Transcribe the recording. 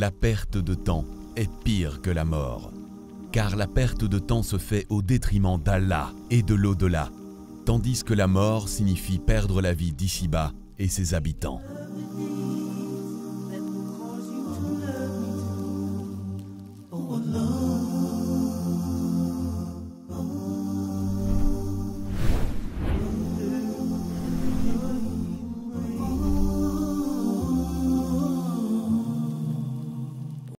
la perte de temps est pire que la mort. Car la perte de temps se fait au détriment d'Allah et de l'au-delà, tandis que la mort signifie perdre la vie d'ici-bas et ses habitants.